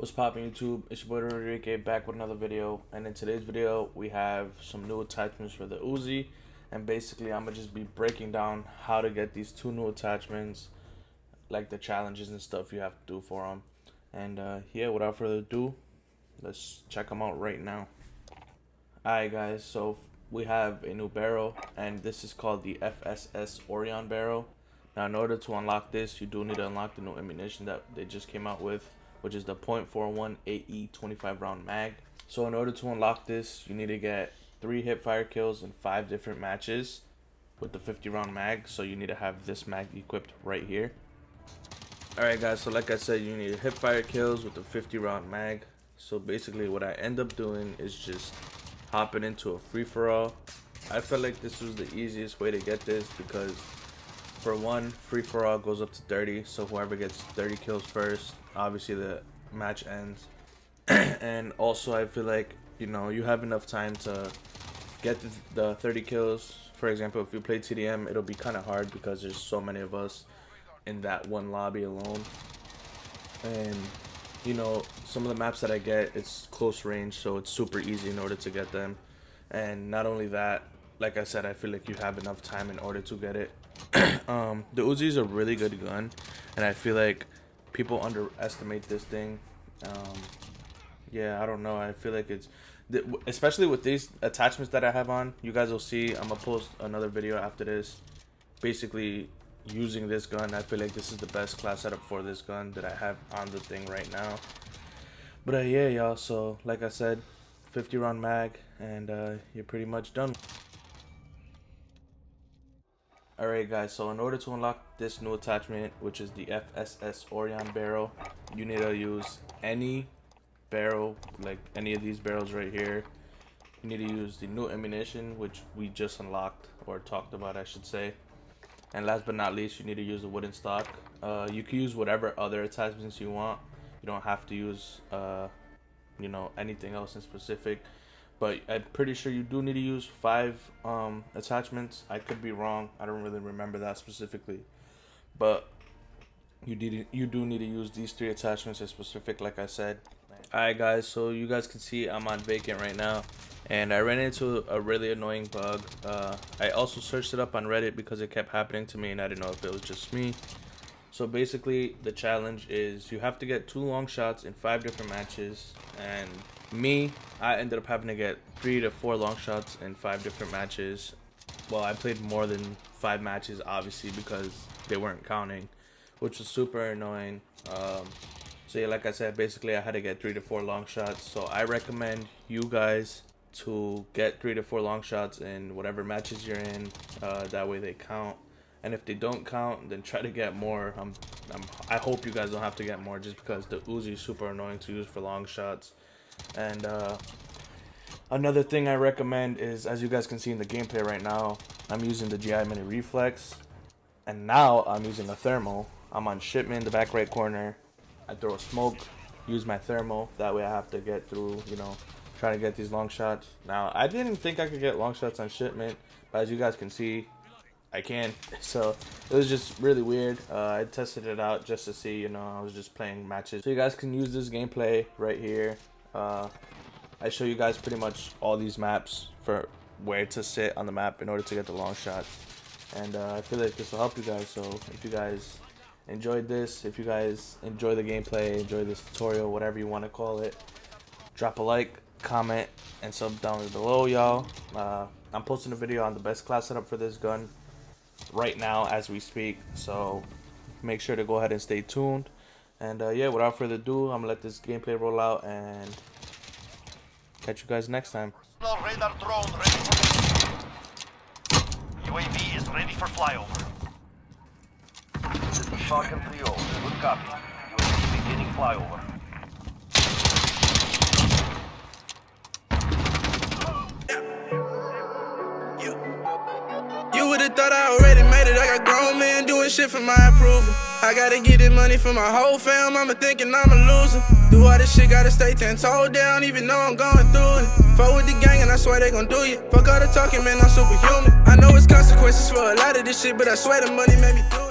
What's poppin' YouTube? It's your boy Enrique back with another video. And in today's video, we have some new attachments for the Uzi. And basically, I'm gonna just be breaking down how to get these two new attachments, like the challenges and stuff you have to do for them. And uh, yeah, without further ado, let's check them out right now. Alright guys, so we have a new barrel, and this is called the FSS Orion barrel. Now in order to unlock this, you do need to unlock the new ammunition that they just came out with which is the .41 AE 25 round mag. So in order to unlock this, you need to get three hip fire kills in five different matches with the 50 round mag. So you need to have this mag equipped right here. Alright guys, so like I said, you need hip fire kills with the 50 round mag. So basically what I end up doing is just hopping into a free-for-all. I felt like this was the easiest way to get this because for one, free-for-all goes up to 30. So whoever gets 30 kills first obviously the match ends. and also, I feel like you know you have enough time to get the, the 30 kills. For example, if you play TDM, it'll be kind of hard because there's so many of us in that one lobby alone. And you know, some of the maps that I get, it's close range, so it's super easy in order to get them. And not only that, like I said, I feel like you have enough time in order to get it. um, the Uzi is a really good gun, and I feel like people underestimate this thing. Um, yeah, I don't know. I feel like it's, especially with these attachments that I have on. You guys will see. I'm gonna post another video after this, basically using this gun. I feel like this is the best class setup for this gun that I have on the thing right now. But uh, yeah, y'all. So like I said, 50 round mag, and uh, you're pretty much done. Alright guys, so in order to unlock this new attachment, which is the FSS Orion barrel, you need to use any barrel, like any of these barrels right here. You need to use the new ammunition, which we just unlocked, or talked about I should say. And last but not least, you need to use the wooden stock. Uh, you can use whatever other attachments you want. You don't have to use, uh, you know, anything else in specific but I'm pretty sure you do need to use five um, attachments. I could be wrong. I don't really remember that specifically, but you did you do need to use these three attachments as specific, like I said. Alright guys, so you guys can see I'm on vacant right now and I ran into a really annoying bug. Uh, I also searched it up on Reddit because it kept happening to me and I didn't know if it was just me. So basically the challenge is you have to get two long shots in five different matches and me, I ended up having to get three to four long shots in five different matches. Well, I played more than five matches, obviously, because they weren't counting, which was super annoying. Um, so yeah, like I said, basically I had to get three to four long shots. So I recommend you guys to get three to four long shots in whatever matches you're in. Uh, that way they count. And if they don't count, then try to get more. I'm, I'm, I hope you guys don't have to get more just because the Uzi is super annoying to use for long shots. And uh, another thing I recommend is, as you guys can see in the gameplay right now, I'm using the GI Mini Reflex. And now I'm using a thermal. I'm on shipment in the back right corner. I throw a smoke, use my thermal. That way I have to get through, you know, trying to get these long shots. Now, I didn't think I could get long shots on shipment. But as you guys can see, I can. So it was just really weird. Uh, I tested it out just to see, you know, I was just playing matches. So you guys can use this gameplay right here. Uh, I show you guys pretty much all these maps for where to sit on the map in order to get the long shot. And uh, I feel like this will help you guys. So if you guys enjoyed this, if you guys enjoy the gameplay, enjoy this tutorial, whatever you want to call it, drop a like, comment, and sub down below, y'all. Uh, I'm posting a video on the best class setup for this gun right now as we speak. So make sure to go ahead and stay tuned. And uh, yeah, without further ado, I'm gonna let this gameplay roll out and catch you guys next time. Radar drone ready for UAV is ready for flyover. This is Falcon 3 Good copy. UAV beginning flyover. You would've thought I already grown men doing shit for my approval. I gotta get this money for my whole fam. I'm going to thinking I'm a loser. Do all this shit, gotta stay ten toes down, even though I'm going through it. Fuck with the gang, and I swear they gon' do you. Fuck all the talking, man, I'm superhuman. I know it's consequences for a lot of this shit, but I swear the money made me do it.